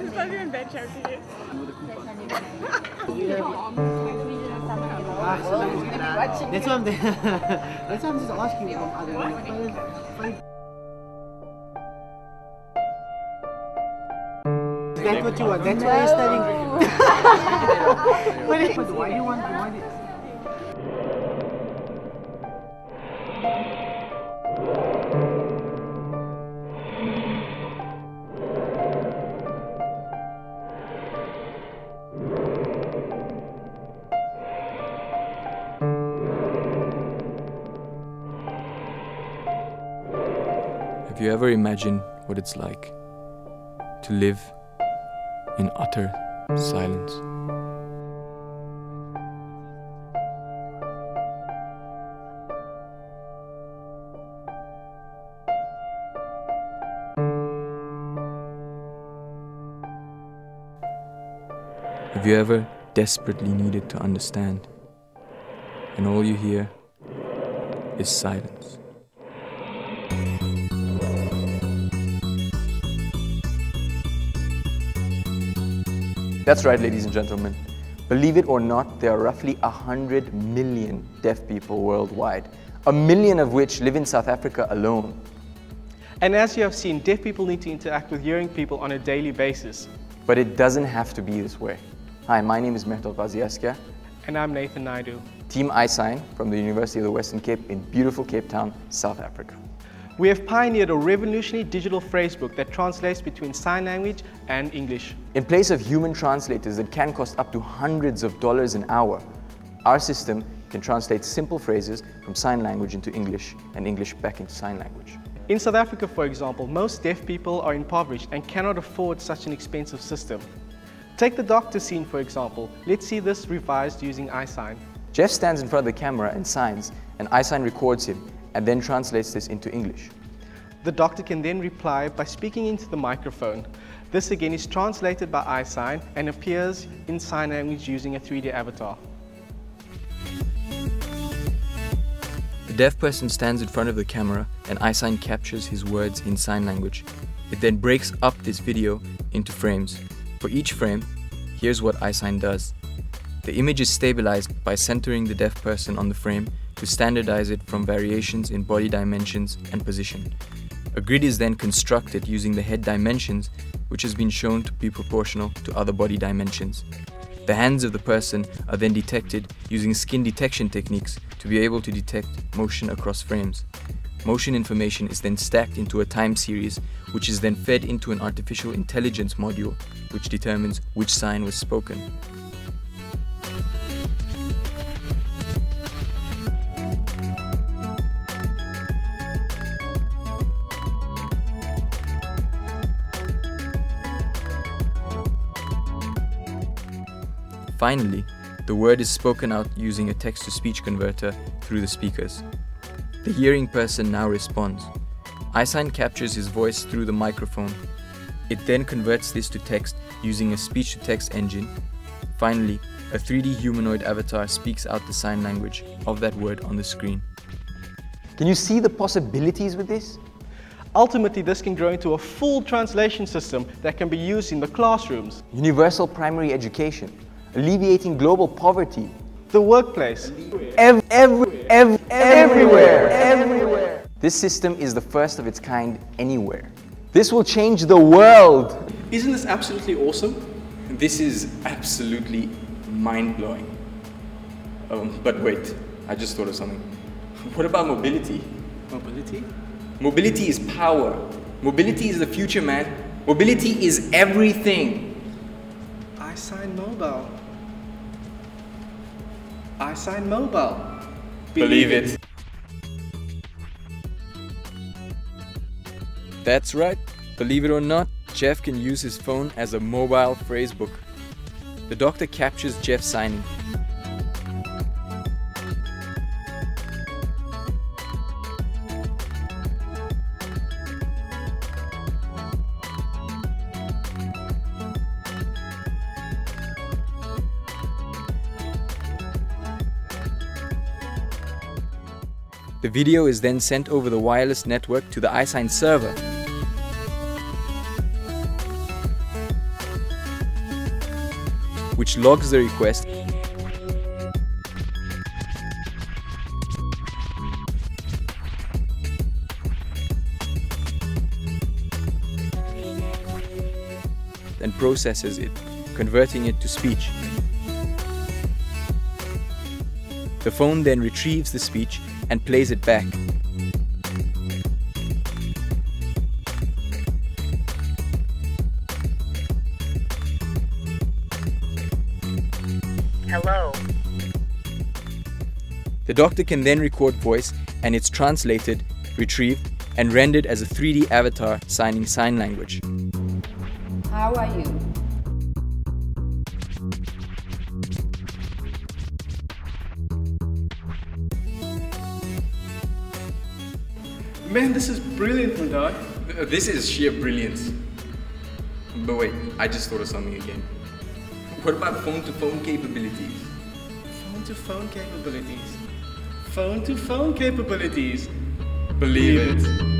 It's not even bad joking. That's what I'm. That's what I'm just asking from other. That's what you want. That's why you're studying. Why do you want? Why do you... Have you ever imagined what it's like to live in utter silence? Have you ever desperately needed to understand and all you hear is silence? That's right, ladies and gentlemen. Believe it or not, there are roughly 100 million deaf people worldwide, a million of which live in South Africa alone. And as you have seen, deaf people need to interact with hearing people on a daily basis. But it doesn't have to be this way. Hi, my name is Mehrdad Ghaziasgar, And I'm Nathan Naidu. Team iSign from the University of the Western Cape in beautiful Cape Town, South Africa. We have pioneered a revolutionary digital phrasebook that translates between sign language and English. In place of human translators that can cost up to hundreds of dollars an hour, our system can translate simple phrases from sign language into English and English back into sign language. In South Africa, for example, most deaf people are impoverished and cannot afford such an expensive system. Take the doctor scene, for example. Let's see this revised using iSign. Jeff stands in front of the camera and signs, and iSign records him and then translates this into English. The doctor can then reply by speaking into the microphone. This again is translated by iSign and appears in sign language using a 3D avatar. The deaf person stands in front of the camera and iSign captures his words in sign language. It then breaks up this video into frames. For each frame, here's what iSign does. The image is stabilized by centering the deaf person on the frame to standardize it from variations in body dimensions and position. A grid is then constructed using the head dimensions, which has been shown to be proportional to other body dimensions. The hands of the person are then detected using skin detection techniques to be able to detect motion across frames. Motion information is then stacked into a time series, which is then fed into an artificial intelligence module, which determines which sign was spoken. Finally, the word is spoken out using a text to speech converter through the speakers. The hearing person now responds. iSign captures his voice through the microphone. It then converts this to text using a speech to text engine. Finally, a 3D humanoid avatar speaks out the sign language of that word on the screen. Can you see the possibilities with this? Ultimately, this can grow into a full translation system that can be used in the classrooms, Universal primary education, alleviating global poverty, the workplace, ev- every, ev- everywhere, everywhere. This system is the first of its kind anywhere. This will change the world. Isn't this absolutely awesome? This is absolutely mind blowing. Um, but wait, I just thought of something. What about mobility? mobility, Mobility is power. Mobility is the future, man. Mobility is everything. iSign Mobile. iSign Mobile. Believe it. That's right. Believe it or not, Jeff can use his phone as a mobile phrase book. The doctor captures Jeff signing. The video is then sent over the wireless network to the iSign server. which logs the request and processes it, converting it to speech. The phone then retrieves the speech and plays it back. Hello. The doctor can then record voice and it's translated, retrieved, and rendered as a 3D avatar signing sign language. How are you? Man, this is brilliant, Mundai. Uh, This is sheer brilliance. But wait, I just thought of something again. What about phone to phone capabilities? Phone to phone capabilities. Phone to phone capabilities. Believe it.